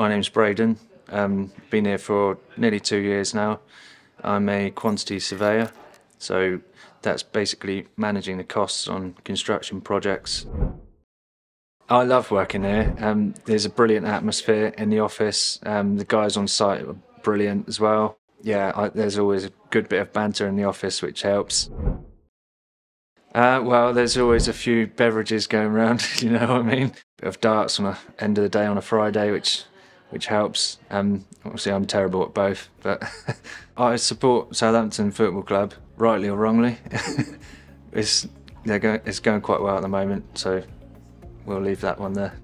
My name's Braden. Um, been here for nearly two years now. I'm a quantity surveyor, so that's basically managing the costs on construction projects. I love working here. Um, there's a brilliant atmosphere in the office. Um, the guys on site are brilliant as well. Yeah, I, there's always a good bit of banter in the office, which helps. Uh, well, there's always a few beverages going around, you know what I mean? Bit of darts on the end of the day on a Friday, which which helps. Um, obviously, I'm terrible at both, but I support Southampton Football Club, rightly or wrongly. it's they're going, it's going quite well at the moment, so we'll leave that one there.